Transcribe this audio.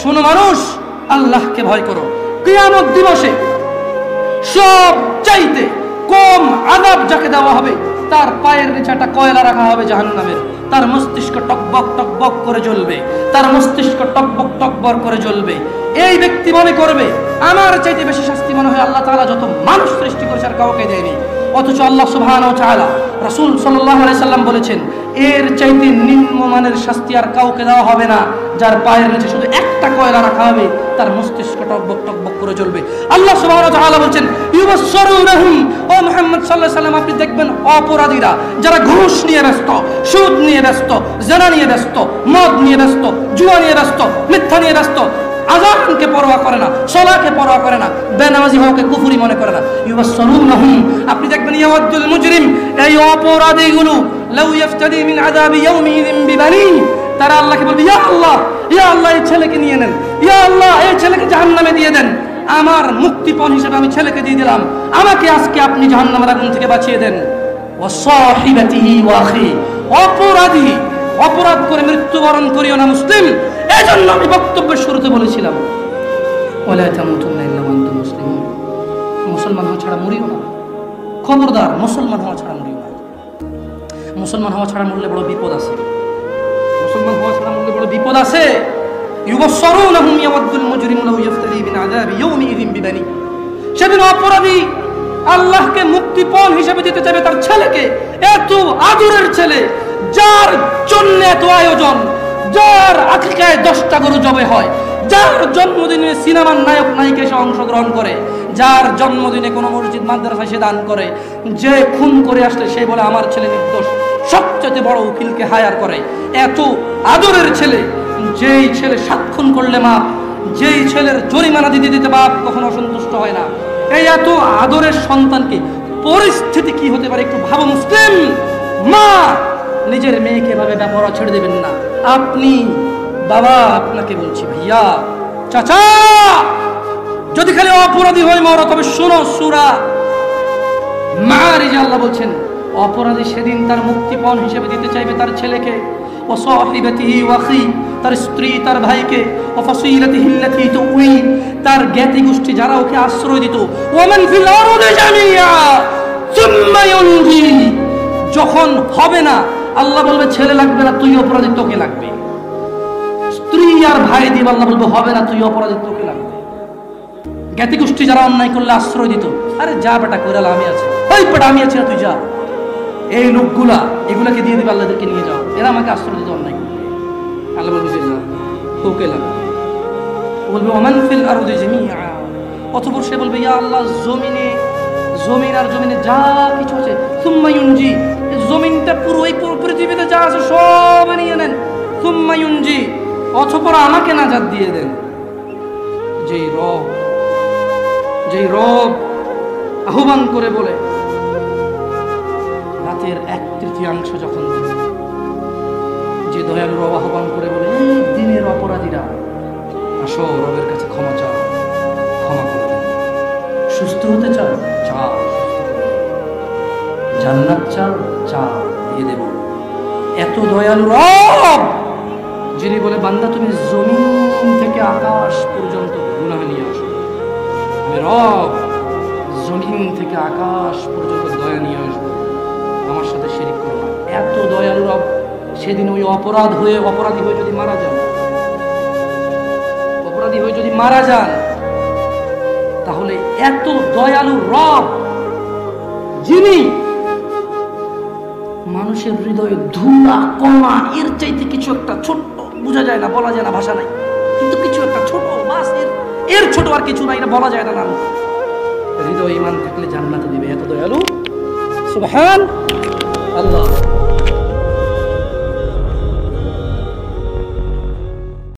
শোনো মানুষ, আল্লাহকে ভয় করো। কিয়ামত দিবসে সব চাইতে কম আদাব যাকে দেওয়া হবে, তার পায়ের নিচে একটা কয়লা রাখা হবে জাহান্নামের। তার মস্তিষ্ক টকবক টকবক করে জ্বলবে, তার মস্তিষ্ক টকবক টকবক করে জ্বলবে। এই ব্যক্তি মনে করবে, আমার চাইতে বেশি শাস্তি মনে হয় আল্লাহ তাআলা যত মানুষ সৃষ্টি করেছে আর কাউকে দেয়নি। অথচ আল্লাহ সুবহানাহু ওয়া তাআলা রাসূল সাল্লাম বলেছেন, এর চাইতে নিম্নমানের শাস্তি আর কাউকে দেওয়া হবে না, যার পায়ের নিচে শুধু একটা কয়লা রাখা হবে, তার মস্তিষ্ক টকবক টকবক করে চলবে আল্লাহ ওয়া তাআলা ও মুহাম্মদ আলাইহি সাল্লাম, আপনি দেখবেন অপরাধীরা, যারা ঘুষ নিয়ে ব্যস্ত, সুদ নিয়ে ব্যস্ত, জানা নিয়ে ব্যস্ত, মদ নিয়ে ব্যস্ত, জুয়া নিয়ে ব্যস্ত, মিথ্যা নিয়ে ব্যস্ত আজানকে পরোয়া করে না সলাকে পরোয়া করে না, বেনামাজি হওয়াকে কুফুরি মনে করে না। ইউবাসসিরুনহুম আপনি দেখবেন ইয়াওয়াদুল মুজরিম, এই অপরাধীগুলো, লাউ ইফতাদি মিন আযাবি ইয়াউমিযিন বিবানি, তারা আল্লাহকে বলবে, ইয়া আল্লাহ ইয়া আল্লাহ, এই ছেলেকে নিয়ে নেন, ইয়া আল্লাহ, এই ছেলেকে জাহান্নামে দিয়ে দেন। আমার মুক্তিপণ হিসেবে আমি ছেলেকে দিয়ে দিলাম, আমাকে আজকে আপনি জাহান্নামের আগুন থেকে বাঁচিয়ে দেন। অপরাধী, অপরাধ করে মৃত্যুবরণ করিও না মুসলিম। এজন্য আমি বক্তব্যের শুরুতে বলেছিলাম মুসলমান। হওয়া ছাড়া মরিও না। খবরদার মুসলমান হওয়া ছাড়া মরিও না। মুসলমান হওয়া ছাড়া মরলে বড় বিপদ আছে। মুসলমান হওয়া ছাড়া মরলে বড় বিপদ আছে। মিন আযাবি ইয়াউমিযিন বিবানি। সেদিন অপরাধী আল্লাহকে মুক্তিপণ হিসেবে দিতে চাইবে তার ছেলেকে। এত আদরের ছেলে, যার জন্য এত আয়োজন যার আকিকায় দশটা গরু জবে হয়, যার জন্মদিনে সিনেমার নায়ক নায়িকা এসে অংশগ্রহণ করে, যার জন্মদিনে কোনো মসজিদ, মাদ্রাসায় সে দান করে, যে খুন করে আসলে সে বলে আমার ছেলে নির্দোষ। সবচেয়ে বড় উকিলকে হায়ার করে। এত আদরের ছেলে, যেই ছেলে সাত খুন করলে মাপ, যেই ছেলের জরিমানা দিতে দিতে বাপ কখনো অসন্তুষ্ট হয় না। এই এত আদরের সন্তানকে পরিস্থিতি কি হতে পারে একটু ভাবো, মুসলিম মা, নিজের মেয়েকে এভাবে ব্যবহার ছেড়ে দেবেন না। আপনি, বাবা আপনাকে বলছি ভাইয়া, চাচা! যদি খালি অপরাধী হয়ে মরো, তবে শোনো সুরা। মারিজা আল্লাহ বলছেন, অপরাধী সেদিন তার মুক্তিপণ হিসেবে দিতে চাইবে তার ছেলেকে। ও ওয়াখি তার স্ত্রী, তার ভাইকে। ও ফাসিলাতিহি আল্লাতী তুই তার জ্ঞাতি গোষ্ঠী যারা ওকে আশ্রয় দিত। ওমান ফিল আরদি জামিয়া, সুম্মা যখন হবে না আল্লাহ বলবে, ছেলে লাগবে না, তুই অপরাধী, তোকে লাগবে। স্ত্রী আর ভাই দিয়ে আল্লাহ বলবে, হবে না, তুই অপরাধী, তোকে লাগবে। জ্ঞাতি গোষ্ঠী যারা অন্যায় করলে আশ্রয় দিত, আরে যা বেটা, কইরাল, আমি আছি। ওই বেটা, আমি আছি না, তুই যা। এই লোকগুলা, এগুলাকে দিয়ে দিবে, আল্লাহদেরকে নিয়ে যাও। এরা আমাকে আশ্রয় দিতে, অন্যায় করবে আল্লাহ বলবে যে, তোকে লাগবে। বলবে, ওমান ফিল আরদি জামিআ। অতঃপর সে বলবে, ইয়া আল্লাহ, জমিনে জমিন আর জমিনে যা কিছু আছে সুম্মা ইউনজি এই জমিনটা পুরো, এই পুরো পৃথিবীতে যা আছে সব নিয়ে নেন। সুম্মা ইউনজি অতঃপর আমাকে নাজাত দিয়ে দেন। যেই রব যেই রব আহ্বান করে বলে, রাতের এক তৃতীয়াংশ যখন যে দয়ালু রব আহ্বান করে বলে, এই দিনের অপরাধীরা, আসো রবের কাছে ক্ষমা চাও, ক্ষমা করে। সুস্থ হতে চাও? যিনি বলে, বান্দা, তুমি জমিন থেকে আকাশ পর্যন্ত গুনাহ নিয়ে আসো। রব, জমিন থেকে আকাশ পর্যন্ত দয়া নিয়ে আসব। আমার সাথে শিরিক করো না। এত দয়ালু রব, সেদিন ওই অপরাধ হয়ে, অপরাধী হয়ে যদি মারা যান, অপরাধী হয়ে যদি মারা যান তাহলে এত দয়ালু রব, যিনি মানুষের হৃদয়ে ধুলা কমা এর চাইতে কিছু একটা ছোট্ট, বোঝা যায় না, বলা যায় না, ভাষা নাই। কিন্তু কিছু একটা ছোট, বাস, এর এর ছোট আর কিছু নাই না, বলা যায় না নাম। হৃদয় ইমান থাকলে জান্নাতে দিবে, এত দয়ালু? সুবহান আল্লাহ।